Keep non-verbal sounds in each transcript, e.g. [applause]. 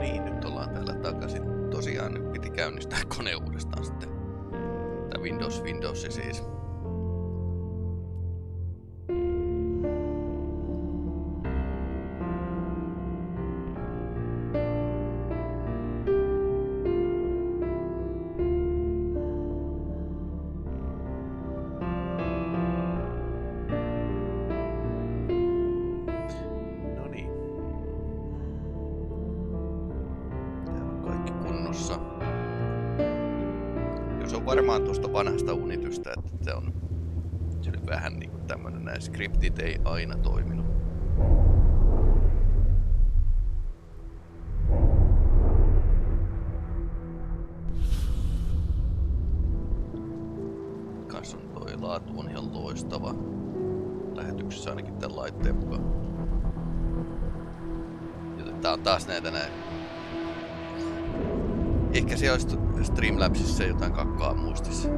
niin, nyt ollaan täällä takaisin. Tosiaan nyt piti käynnistää kone uudestaan sitten. Tää Windows, Windows siis. Vanhasta unitystä, että se on se oli vähän niinku tämmönen, nämä skriptit ei aina toiminut. Kans on toi laatu on ihan loistava. Lähetyksessä ainakin tämän laitteen mukaan. Joten tää on taas näitä näin. Ehkä siellä olisi Streamlabsissa jotain kakkaa muistissa.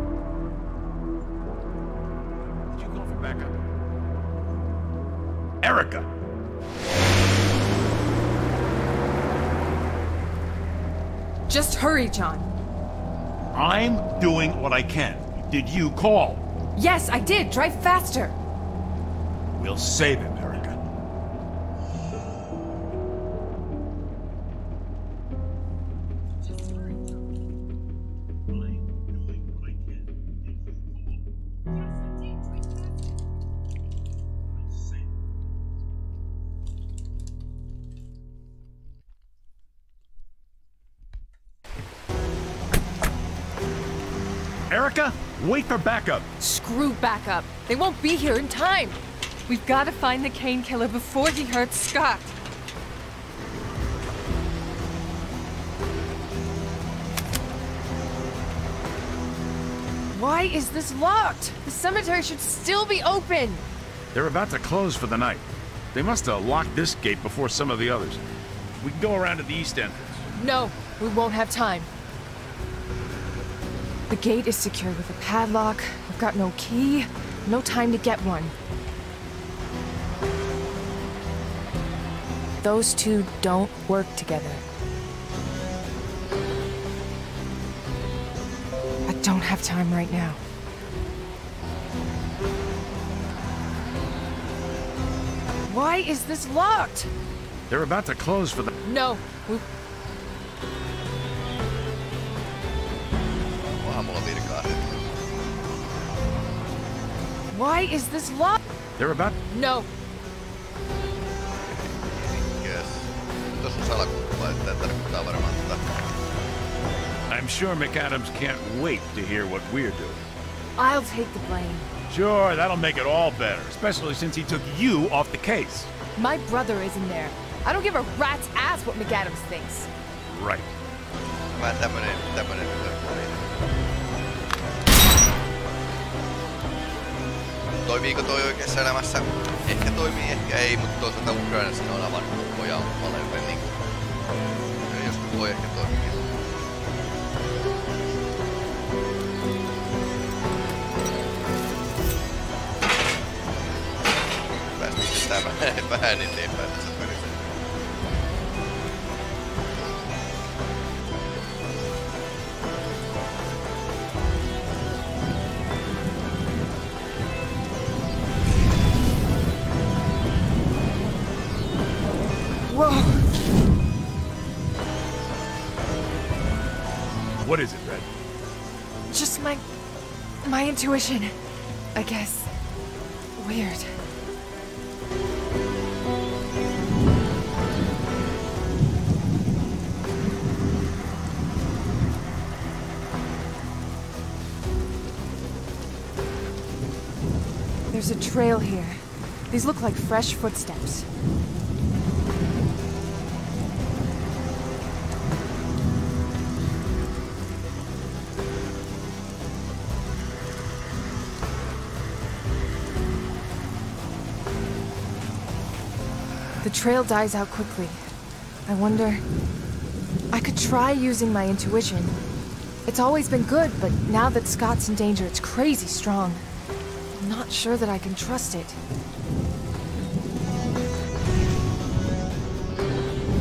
Erica! Just hurry, John. I'm doing what I can. Did you call? Yes, I did. Drive faster. We'll save him, Erica. Wait for backup. Screw backup. They won't be here in time. We've got to find the Cain killer before he hurts Scott. Why is this locked? The cemetery should still be open. They're about to close for the night. They must have locked this gate before some of the others. We can go around to the east entrance. No, we won't have time. The gate is secured with a padlock. We've got no key, no time to get one. Those two don't work together. I don't have time right now. Why is this locked? They're about to close for the. No, we Why is this locked? They're about. No, Yes. Tuossa on salakunta että tarkoittaa varmaan. I'm sure McAdams can't wait to hear what we're doing. I'll take the blame. Sure, that'll make it all better, especially since he took you off the case. My brother is in there. I don't give a rat's ass what McAdams thinks. Right. Toimiiko toi oikeassa elämässä? Ehkä toimii, ehkä ei, mutta toisaalta Ukrainassa ne on avannut pojan molemmille, niin ja joskus voi ehkä toimia. Päästiin vähän, [laughs] vähän eteenpäin tässä intuition. I guess. Weird. There's a trail here. These look like fresh footsteps. trail dies out quickly. I wonder... I could try using my intuition. It's always been good, but now that Scott's in danger, it's crazy strong. I'm not sure that I can trust it.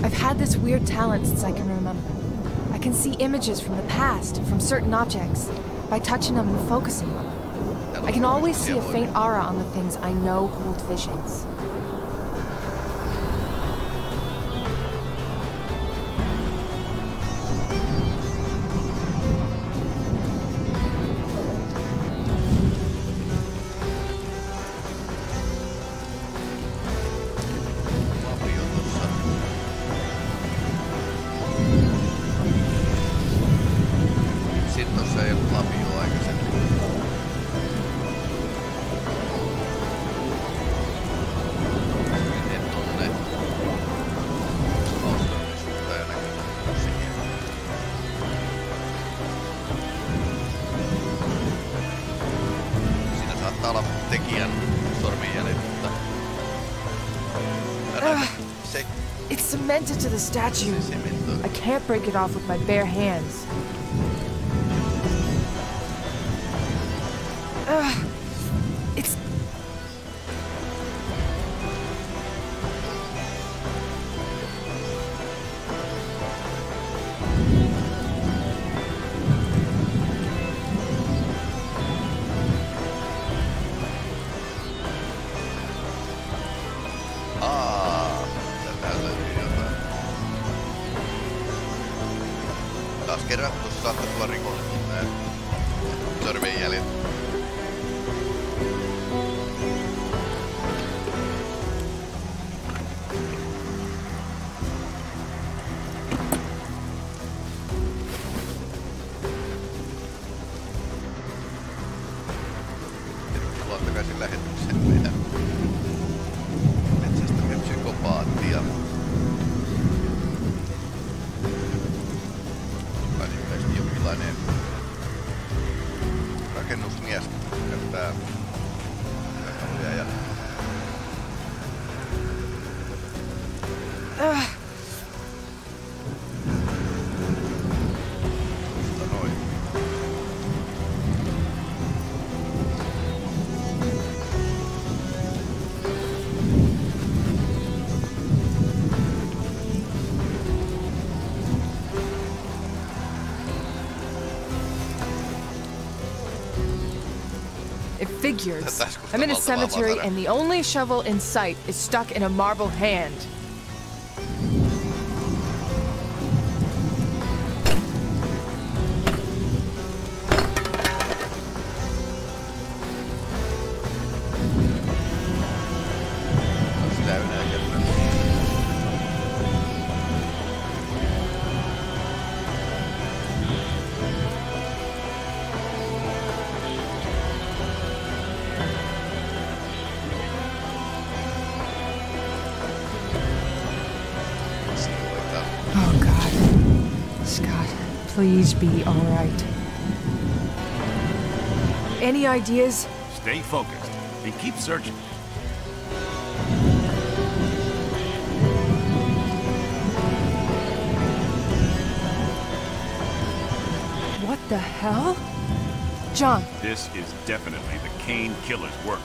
I've had this weird talent since I can remember. I can see images from the past, from certain objects, by touching them and focusing. I can always see a faint aura on the things I know hold visions. to the statue. I can't break it off with my bare hands. kerätty, saattaa tulla rikollinen. Figures. I'm in a cemetery and the only shovel in sight is stuck in a marble hand. please be all right. Any ideas? Stay focused and keep searching. What the hell? John. This is definitely the Cain killer's work.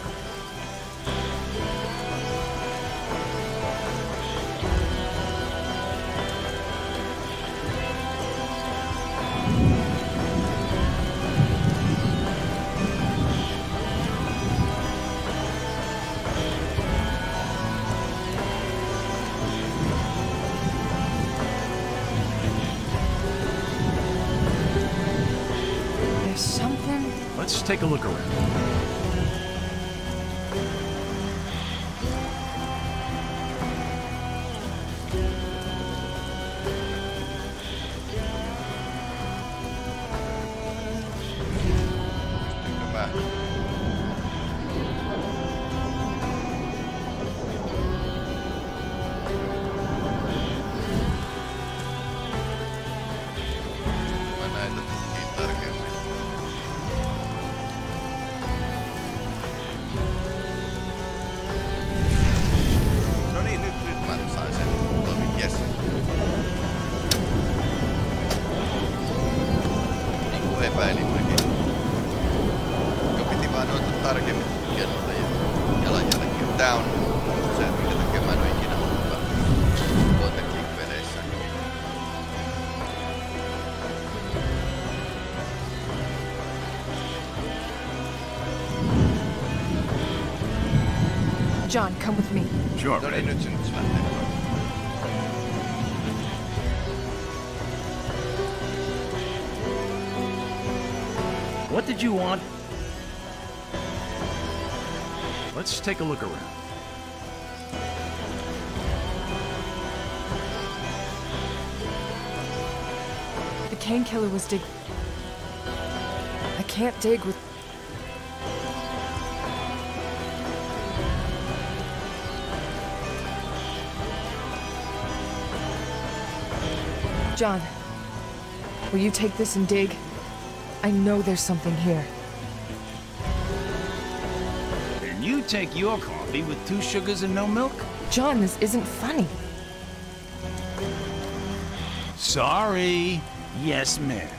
Nyt come with me. Sure. What did you want? Let's take a look around. The Cain killer was dig. I can't dig with. John, will you take this and dig? I know there's something here. Then you take your coffee with two sugars and no milk? John, this isn't funny. Sorry. Yes, ma'am.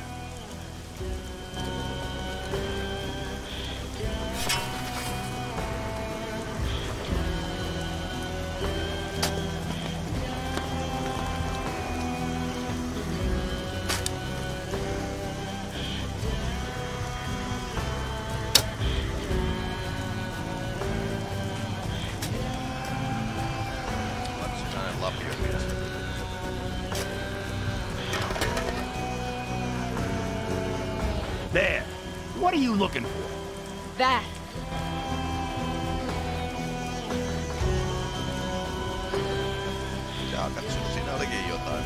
Are you looking for? That. Jaa, katso, siinä olikin jotain.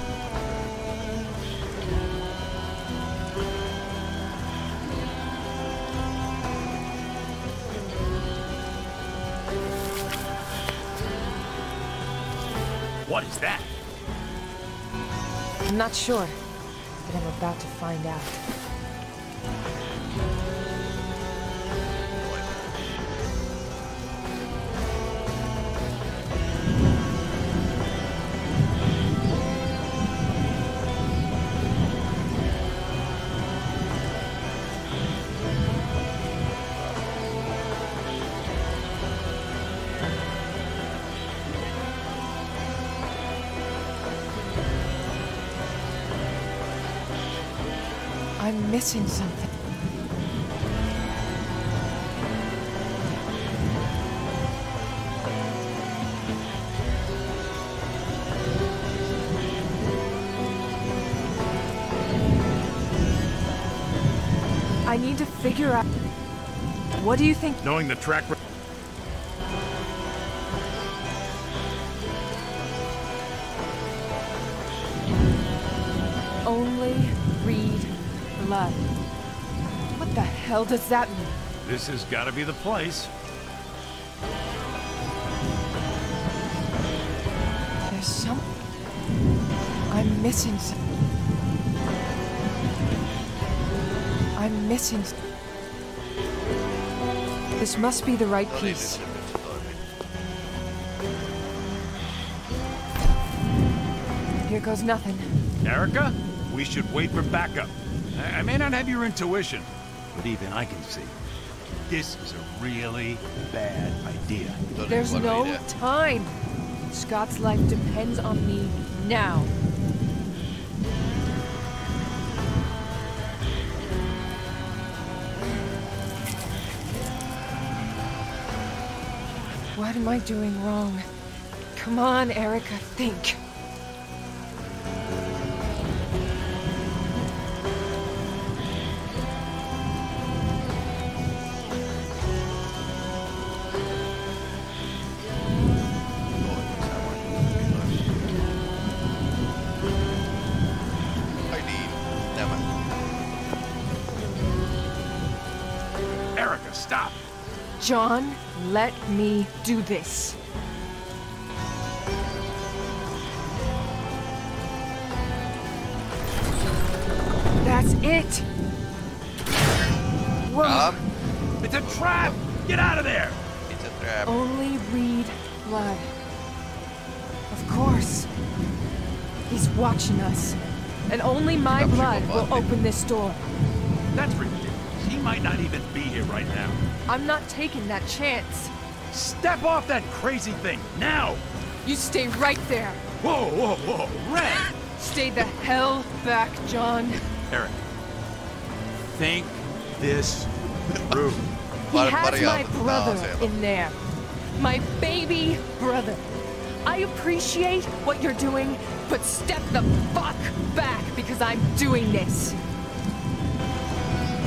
What is that? I'm not sure, but I'm about to find out. I'm something. I need to figure out. What do you think? Knowing the track. Blood. What the hell does that mean? This has got to be the place. There's some. I'm missing some. I'm missing. This must be the right No niin, nyt piece. se, nyt se toimii. Here goes nothing. Erica, we should wait for backup. I, I may not have your intuition, but even I can see. This is a really bad idea. There's no idea. time. Scott's life depends on me now. What am I doing wrong? Come on, Erica, think. Let me do this. That's it. Whoa. Ah, It's a trap! Get out of there! it's a trap. Only read blood. Of course. He's watching us. And only my blood will open this door. That's ridiculous. He might not even be here right now. I'm not taking that chance. Step off that crazy thing, now! You stay right there. Whoa, whoa, whoa! Red! Stay the hell back, John. Eric, think this through. He Pari- has my brother in there. My baby brother. I appreciate what you're doing, but step the fuck back because I'm doing this.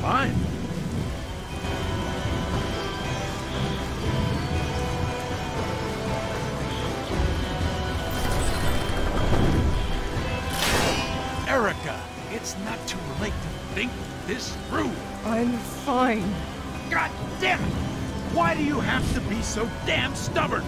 Fine. Fine. God damn it! Why do you have to be so damn stubborn?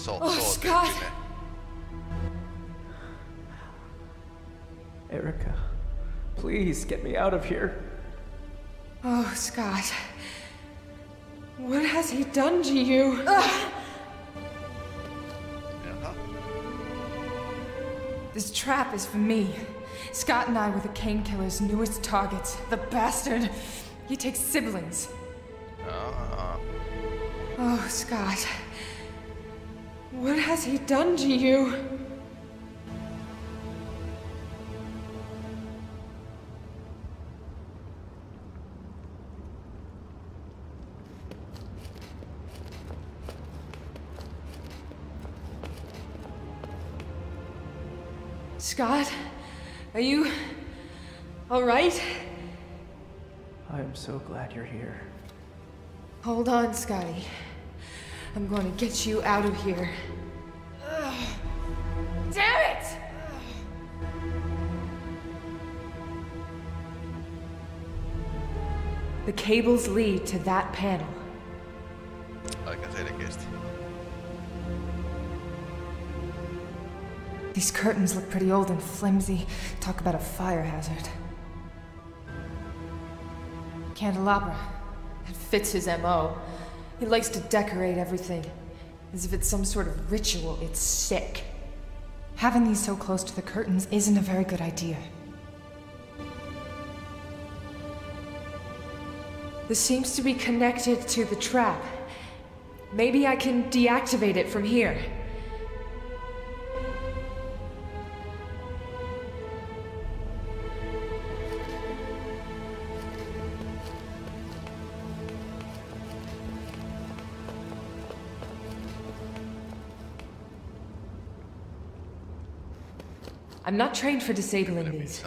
Se so, Oh, so Scott. tyyppinen. Erica, please get me out of here. Oh, Scott. What has he done to you? Jaha. This trap is for me. Scott and I were the Cain Killer's newest targets. The bastard. He takes siblings. Ah. Oh, Scott. What has he done to you? Scott, are you all right? I am so glad you're here. Hold on, Scotty. I'm going to get you out of here. Ugh. [sighs] Damn it! [sighs] The cables lead to that panel. Aika selkeästi. These curtains look pretty old and flimsy. Talk about a fire hazard. Candelabra. It fits his MO. He likes to decorate everything. As if it's some sort of ritual. It's sick. Having these so close to the curtains isn't a very good idea. This seems to be connected to the trap. Maybe I can deactivate it from here. I'm not trained for disabling these.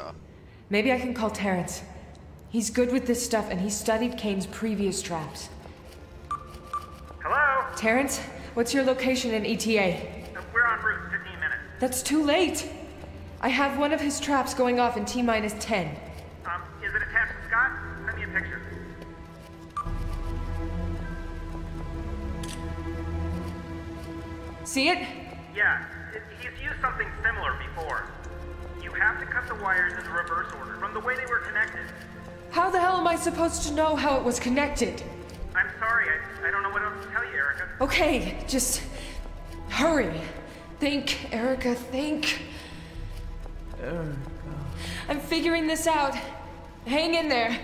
Maybe I can call Terrence. He's good with this stuff, and he studied Cain's previous traps. Hello? Terrence, what's your location in ETA? We're on route in 15 minutes. That's too late! I have one of his traps going off in T-minus 10. Um, is it attached to Scott? Send me a picture. See it? Yeah, he's used something similar before. You have to cut the wires in the reverse order from the way they were connected. How the hell am I supposed to know how it was connected? I'm sorry, I, I don't know what else to tell you, Erica. Okay, just hurry. Think, Erica, think. Erica. I'm figuring this out. Hang in there.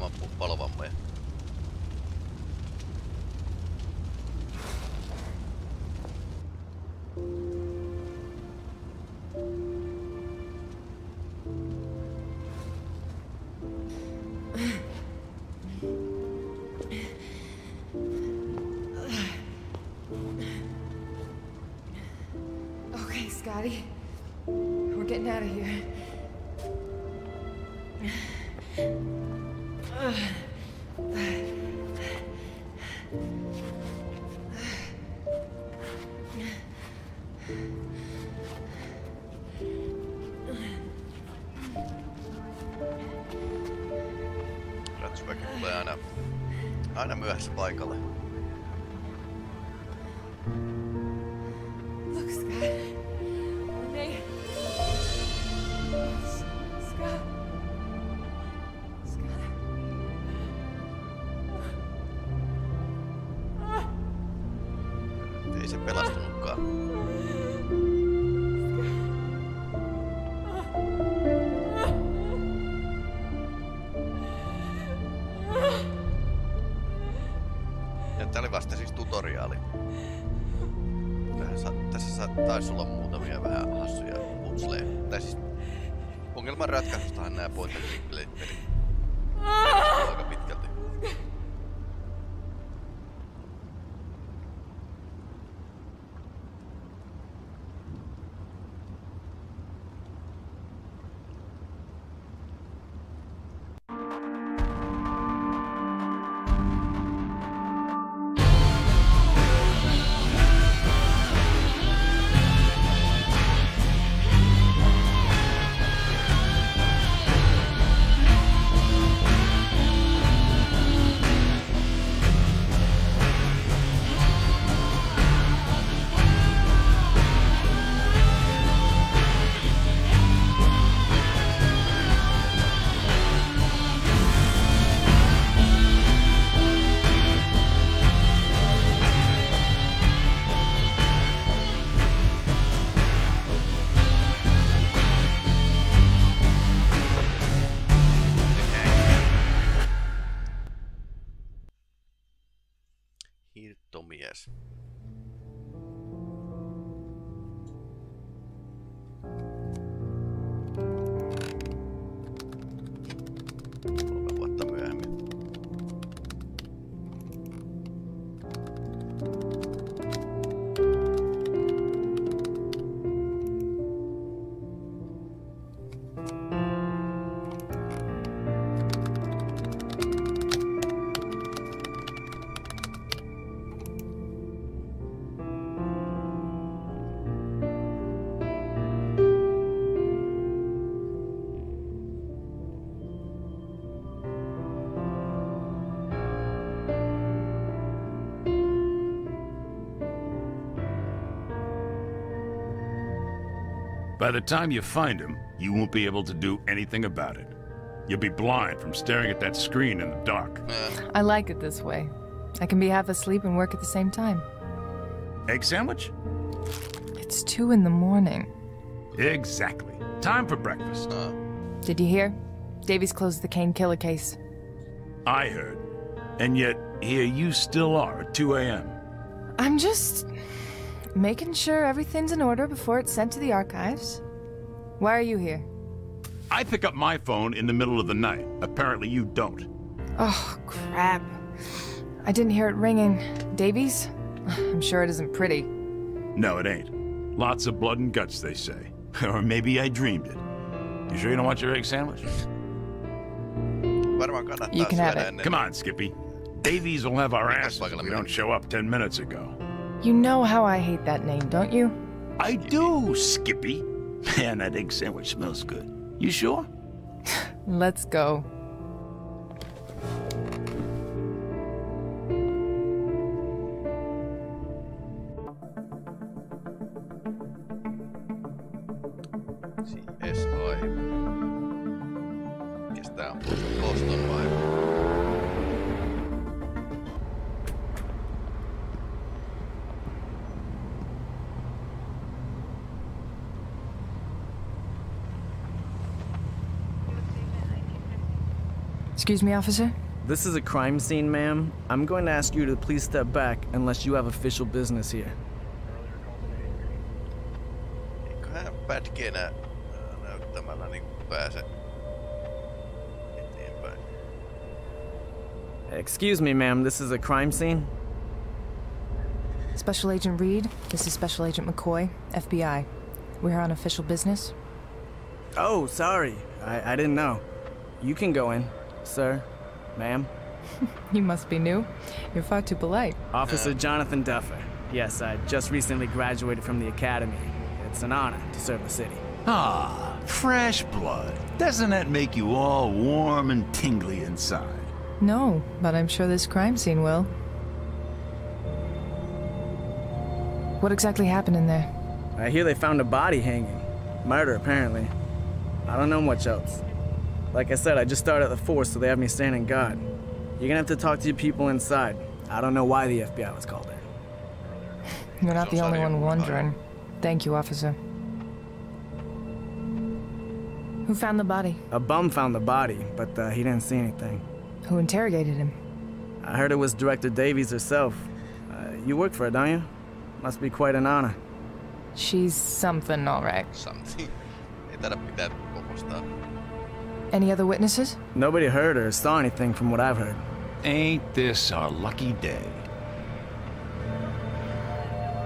hieman palvamme. taisi olla muutamia vähän hassuja putsleja. Tai siis ongelman ratka By the time you find him, you won't be able to do anything about it. You'll be blind from staring at that screen in the dark. I like it this way. I can be half asleep and work at the same time. Egg sandwich? It's two in the morning. Exactly. Time for breakfast. Uh, Did you hear? Davies closed the Cain killer case. I heard. And yet, here you still are at 2 a.m. I'm just making sure everything's in order before it's sent to the archives. Why are you here? I pick up my phone in the middle of the night. Apparently you don't. Oh, crap. I didn't hear it ringing. Davies? [sighs] I'm sure it isn't pretty. No, it ain't. Lots of blood and guts, they say. [laughs] or maybe I dreamed it. You sure you don't want your egg sandwich? varmaan kannattaa You can have it. Come on, Skippy. Davies will have our Mikäs asses if we don't show up ten minutes ago. You know how I hate that name, don't you? I do, Skippy. Man, that egg sandwich smells good. You sure? Let's go. Excuse me, officer? This is a crime scene, ma'am. I'm going to ask you to please step back unless you have official business here. Pätkinä näyttämällä niin pääse eteenpäin. Excuse me, ma'am. This is a crime scene? Special Agent Reed, this is Special Agent McCoy, FBI. We're here on official business. Oh, sorry. I, I didn't know. You can go in, sir, ma'am. [laughs] You must be new. You're far too polite. Officer Jonathan Duffer. Yes, I just recently graduated from the academy. It's an honor to serve the city. Ah, fresh blood. Doesn't that make you all warm and tingly inside? No, but I'm sure this crime scene will. What exactly happened in there? I hear they found a body hanging. Murder, apparently. I don't know much else. Like I said, I just started at the force, so they have me standing guard. You're gonna have to talk to your people inside. I don't know why the FBI was called in. [laughs] You're not the only one wondering. Thank you, officer. Who found the body? A bum found the body, but uh, he didn't see anything. Who interrogated him? I heard it was Director Davies herself. Uh, you work for her, don't you? Must be quite an honor. She's something, all right. Something. Ei taida pitää kokostaa. Any other witnesses? Nobody heard or saw anything from what I've heard. Ain't this our lucky day?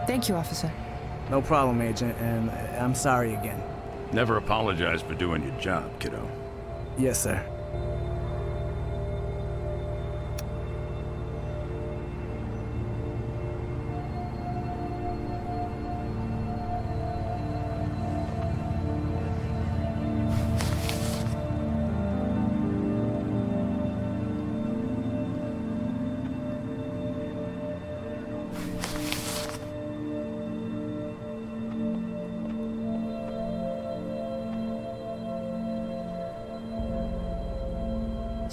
Thank you, officer. No problem, Agent, and I'm sorry again. Never apologize for doing your job, kiddo. Yes, sir.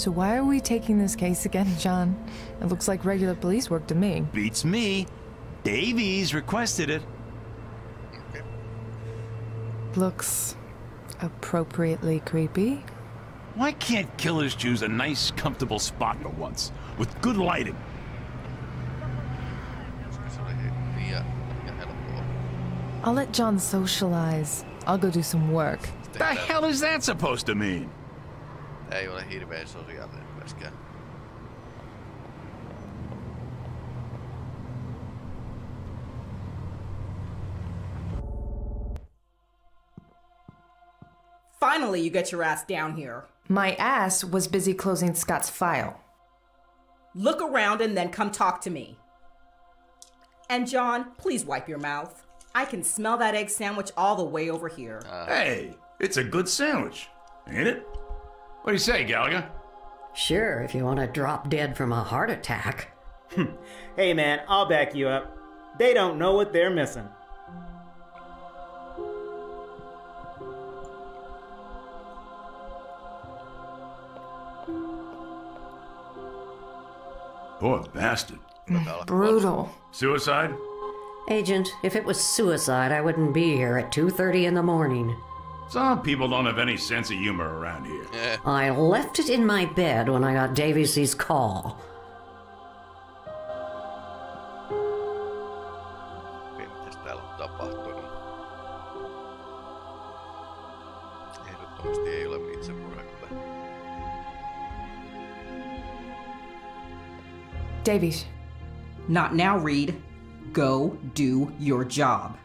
So why are we taking this case again, [laughs] John? It looks like regular police work to me. Beats me. Davies requested it. Looks appropriately creepy. Why can't killers choose a nice, comfortable spot for once, with good lighting? Koska se oli liian, liian helppoa. I'll let John socialize. I'll go do some work. The hell is that supposed to mean? Tää ei ole hirveän sosiaalinen myöskään. Finally, you get your ass down here. My ass was busy closing Scott's file. Look around and then come talk to me. And John, please wipe your mouth. I can smell that egg sandwich all the way over here. Hey, it's a good sandwich, ain't it? What do you say, Gallagher? Sure, if you want to drop dead from a heart attack. Hmm. hey, man, I'll back you up. They don't know what they're missing. Poor bastard. Brutal. Suicide? Agent, if it was suicide, I wouldn't be here at 2:30 in the morning. Some people don't have any sense of humor around here. Yeah. I left it in my bed when I got Davies's call. Okei, mitäs täällä on tapahtunut? Ehdottomasti ei ole itsemurha kyllä. Davies, Not now, Reed. Go do your job.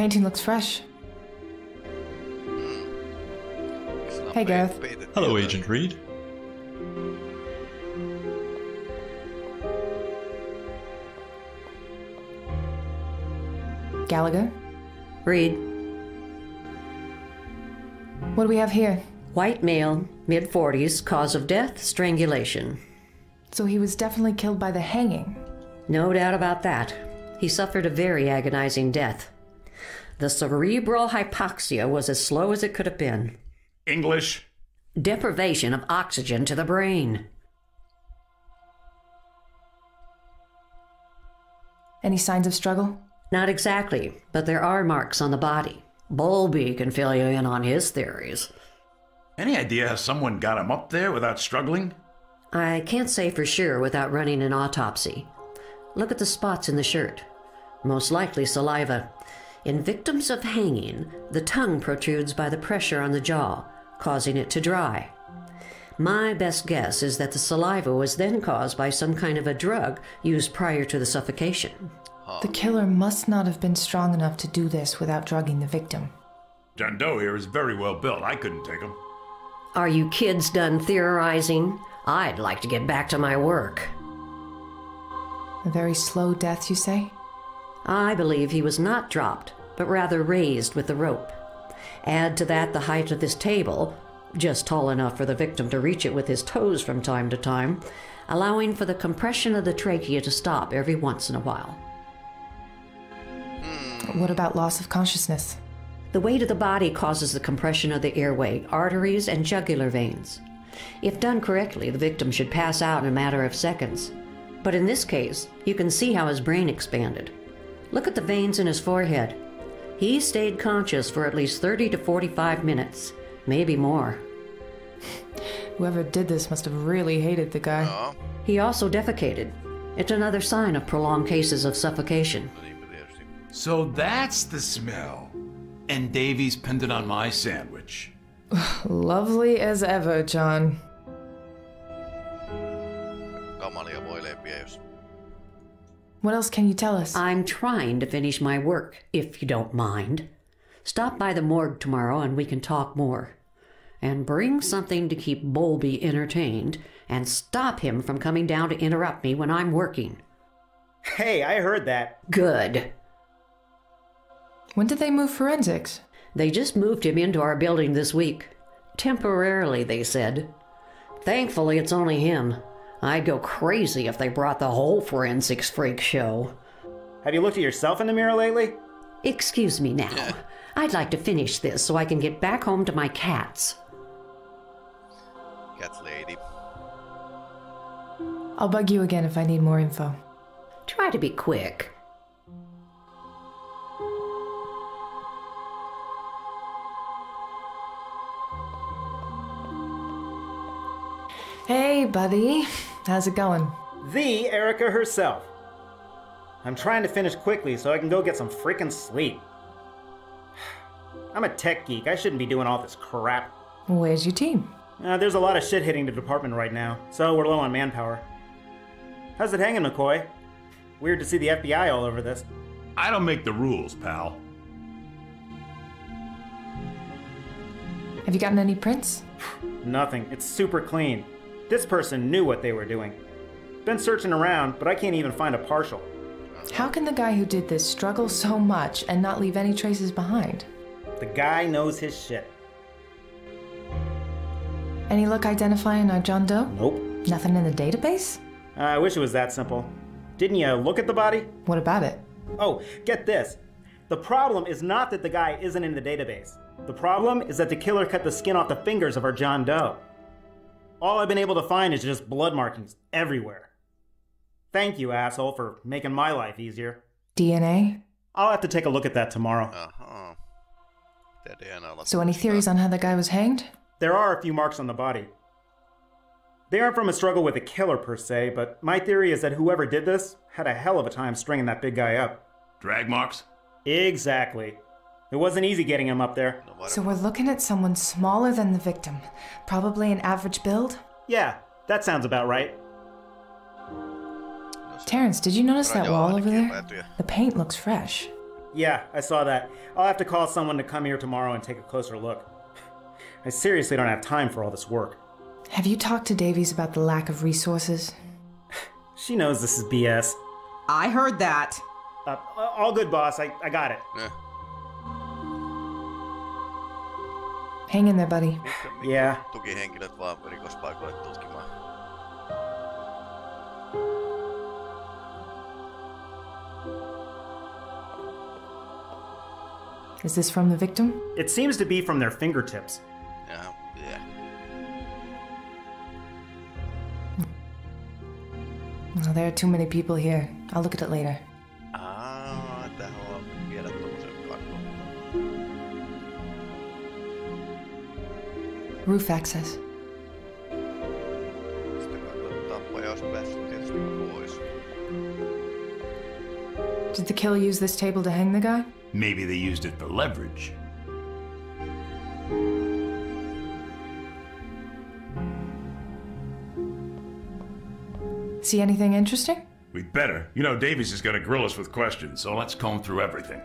Painting looks fresh. Hey, Gareth. Hello. Agent Reed. Gallagher, Reed, what do we have here? white male, mid 40s, cause of death, strangulation. So he was definitely killed by the hanging. No doubt about that. He suffered a very agonizing death. The cerebral hypoxia was as slow as it could have been. English? Deprivation of oxygen to the brain. Any signs of struggle? Not exactly, but there are marks on the body. Bowlby can fill you in on his theories. Any idea how someone got him up there without struggling? I can't say for sure without running an autopsy. Look at the spots in the shirt. Most likely saliva. In victims of hanging, the tongue protrudes by the pressure on the jaw, causing it to dry. My best guess is that the saliva was then caused by some kind of a drug used prior to the suffocation. The killer must not have been strong enough to do this without drugging the victim. John Doe here is very well built. I couldn't take him. Are you kids done theorizing? I'd like to get back to my work. A very slow death, you say? I believe he was not dropped, but rather raised with the rope. Add to that the height of this table, just tall enough for the victim to reach it with his toes from time to time, allowing for the compression of the trachea to stop every once in a while. What about loss of consciousness? The weight of the body causes the compression of the airway, arteries, and jugular veins. If done correctly, the victim should pass out in a matter of seconds. But in this case, you can see how his brain expanded. Look at the veins in his forehead. He stayed conscious for at least 30 to 45 minutes, maybe more. [laughs] Whoever did this must have really hated the guy. Joo, He also defecated. It's another sign of prolonged cases of suffocation. no niinpä tietysti. So that's the smell. And Davies pinned it on my sandwich. [sighs] Lovely as ever, John. Kamalia voileipiä, jos... What else can you tell us? I'm trying to finish my work, if you don't mind. Stop by the morgue tomorrow and we can talk more. And bring something to keep Bowlby entertained and stop him from coming down to interrupt me when I'm working. Hey, I heard that. Good. when did they move forensics? They just moved him into our building this week. Temporarily, they said. Thankfully, it's only him. I'd go crazy if they brought the whole forensics freak show. Have you looked at yourself in the mirror lately? Excuse me now. I'd like to finish this so I can get back home to my cats. Cat lady. I'll bug you again if I need more info. Try to be quick. Hey, buddy. How's it going? The Erica herself. I'm trying to finish quickly so I can go get some freaking sleep. [sighs] I'm a tech geek. I shouldn't be doing all this crap. Where's your team? Uh, there's a lot of shit hitting the department right now, so we're low on manpower. How's it hanging, McCoy? Weird to see the FBI all over this. I don't make the rules, pal. Have you gotten any prints? [sighs] Nothing. It's super clean. This person knew what they were doing. Been searching around, but I can't even find a partial. How can the guy who did this struggle so much and not leave any traces behind? The guy knows his shit. Any luck identifying our John Doe? Nope. Nothing in the database? Uh, I wish it was that simple. Didn't you look at the body? What about it? Oh, get this. The problem is not that the guy isn't in the database. The problem is that the killer cut the skin off the fingers of our John Doe. All I've been able to find is just blood markings everywhere. Thank you, asshole, for making my life easier. DNA? I'll have to take a look at that tomorrow. Ahaa. Mitä DNAlla So, any theories on how the guy was hanged? There are a few marks on the body. They aren't from a struggle with a killer per se, but my theory is that whoever did this had a hell of a time stringing that big guy up. Drag marks? Exactly. It wasn't easy getting him up there. No So, we're looking at someone smaller than the victim. Probably an average build? Yeah, that sounds about right. Terrence, did you notice that wall over there? The paint looks fresh. Yeah, I saw that. I'll have to call someone to come here tomorrow and take a closer look. I seriously don't have time for all this work. Have you talked to Davies about the lack of resources? [sighs] She knows this is BS. I heard that. Uh, all good, boss. I, I got it. Eh, Hang in there, buddy. Yeah. tukihenkilöt vaan rikospaikoille tutkimaan. Is this from the victim? It seems to be from their fingertips. Ja, yeah. Oh, there are too many people here. I'll look at it later. Roof access. Sitten kai tappaja olisi päässyt tietysti pois. Did the killer use this table to hang the guy? Maybe they used it for leverage. See anything interesting? We'd better. You know, Davies is gonna grill us with questions, so let's comb through everything.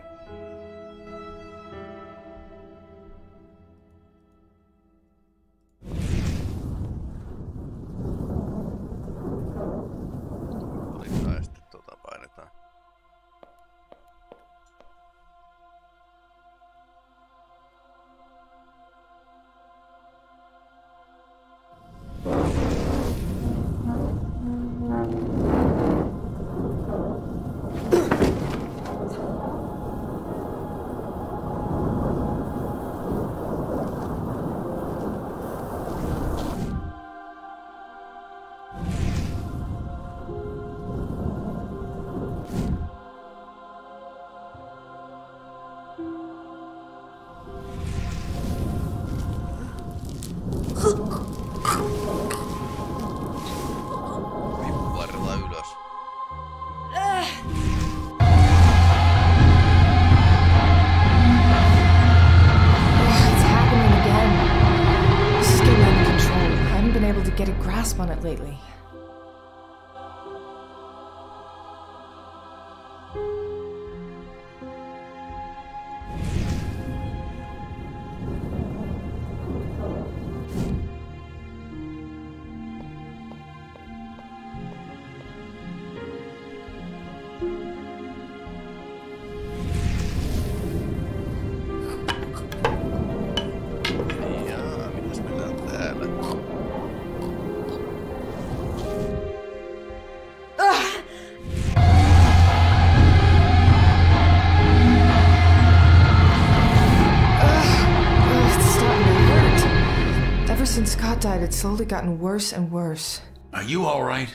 It's slowly gotten worse and worse. Are you alright?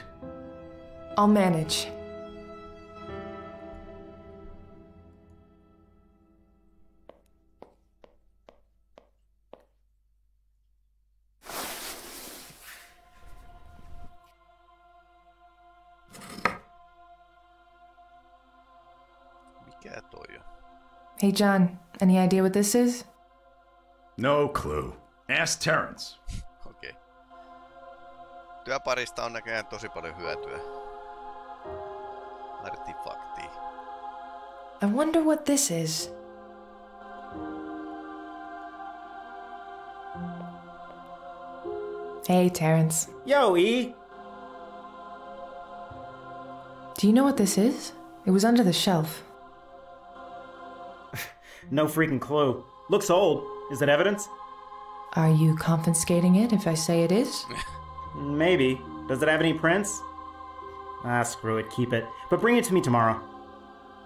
I'll manage. Mikä toi on? Hey, John, any idea what this is? No clue. Ask Terrence. Okei. Okay. Työparista on näköjään tosi paljon hyötyä. Artifakti. I wonder what this is. Hey, Terrence. Yo, E! Do you know what this is? It was under the shelf. [laughs] No freaking clue. Looks old. Is it evidence? Are you confiscating it if I say it is? [laughs] Maybe. Does it have any prints? Ah, screw it. Keep it. But bring it to me tomorrow.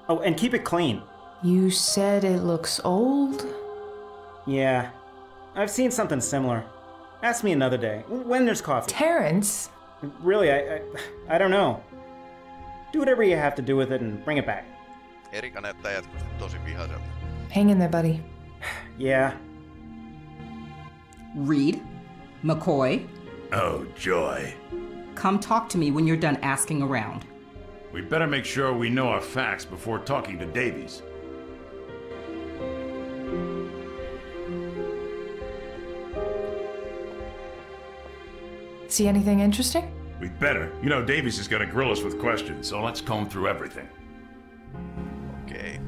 Oh, and keep it clean. You said it looks old? Yeah. I've seen something similar. Ask me another day, when there's coffee. Terrence? Really, I, I, I don't know. Do whatever you have to do with it and bring it back. Erika näyttää jatkuvasti tosi vihaiselta. Hang in there, buddy. [sighs] Yeah. Reed, McCoy, Oh, joy. come talk to me when you're done asking around. We better make sure we know our facts before talking to Davies. See anything interesting? We better. You know, Davies is gonna grill us with questions, so let's comb through everything. Okei.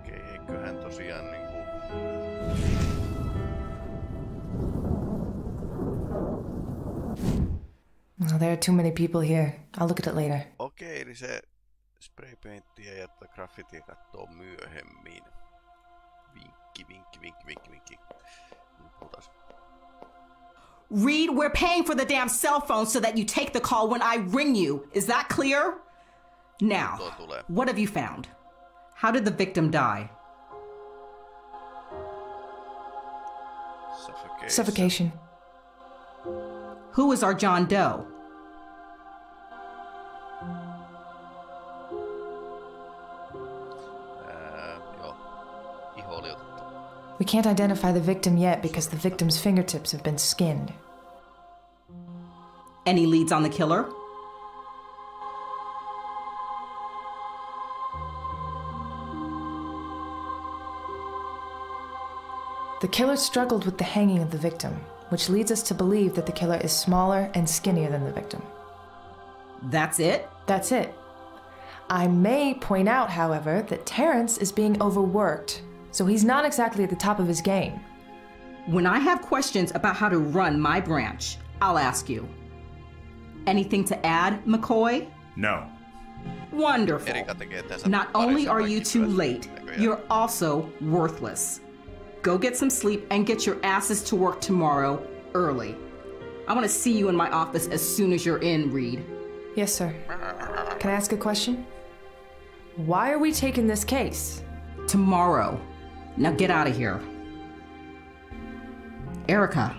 Okei, eiköhän tosiaan Oh, there are too many people here. I'll look at it later. Okei, eli se spraypainttia ja tätä graffitia kattoo myöhemmin. Vinkki, vinkki, vinkki, vinkki, vinkki. Puhutaan. Reed, we're paying for the damn cell phone so that you take the call when I ring you. Is that clear? Now, what have you found? How did the victim die? Suffocation. Suffocation. Who is our John Doe? We can't identify the victim yet because the victim's fingertips have been skinned. Any leads on the killer? The killer struggled with the hanging of the victim, which leads us to believe that the killer is smaller and skinnier than the victim. That's it? That's it. I may point out, however, that Terrence is being overworked, so he's not exactly at the top of his game. When I have questions about how to run my branch, I'll ask you. Anything to add, McCoy? No. Wonderful. Erika tekee tässä Not only are you too late, you're also worthless. Go get some sleep and get your asses to work tomorrow early. I want to see you in my office as soon as you're in, Reed. Yes, sir. Can I ask a question? Why are we taking this case? Tomorrow. Now get out of here. Erica,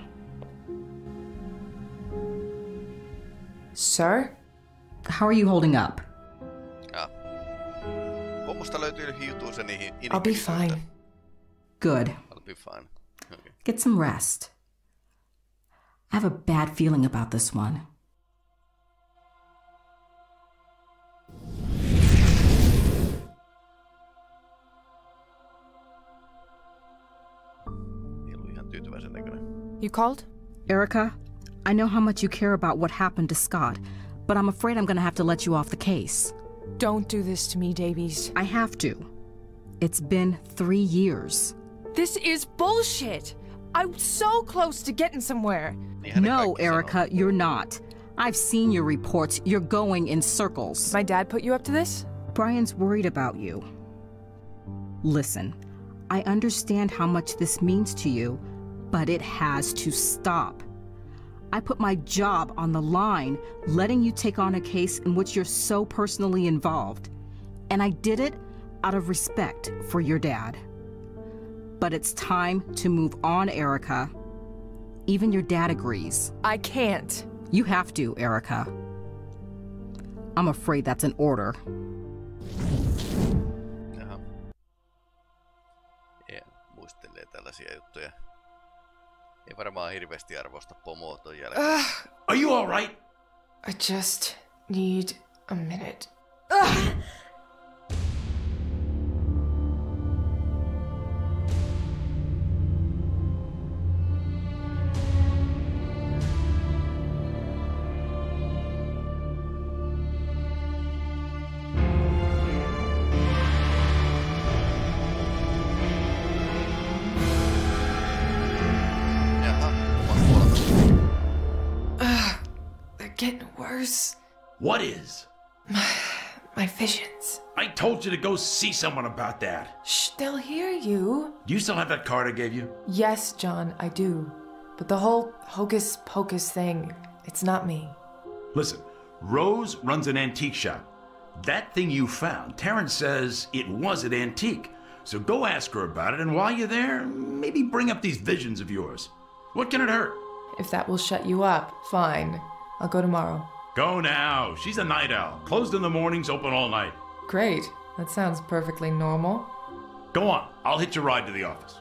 Sir? how are you holding up? Ah. Ja. Pommosta löytyy hiutuunsa niihin I'll be fine. Good. I'll be fine. Okay. Get some rest. I have a bad feeling about this one. You called? Erica, I know how much you care about what happened to Scott, but I'm afraid I'm gonna have to let you off the case. Don't do this to me, Davies. I have to. It's been three years. This is bullshit! I'm so close to getting somewhere. Niinhän No. Erica, you're not. I've seen your reports. You're going in circles. My dad put you up to this? Brian's worried about you. Listen, I understand how much this means to you, but it has to stop. I put my job on the line letting you take on a case in which you're so personally involved. And I did it out of respect for your dad. But it's time to move on, Erica. Even your dad agrees. I can't. You have to, Erica. I'm afraid that's an order. Jaha. Ja muistelee tällaisia juttuja. Ei varmaan hirveästi arvosta pomoa ton jälkeen. Are you all right? I just need a minute. Jaha, What is? [sighs] My visions. I told you to go see someone about that. Shh, they'll hear you. Do you still have that card I gave you? Yes, John, I do. But the whole hocus pocus thing, it's not me. Listen, Rose runs an antique shop. That thing you found, Terrence says it was an antique. So go ask her about it, and while you're there, maybe bring up these visions of yours. What can it hurt? If that will shut you up, fine. I'll go tomorrow. Go now. She's a night owl. Closed in the mornings, open all night. Great. That sounds perfectly normal. Go on. I'll hitch a ride to the office.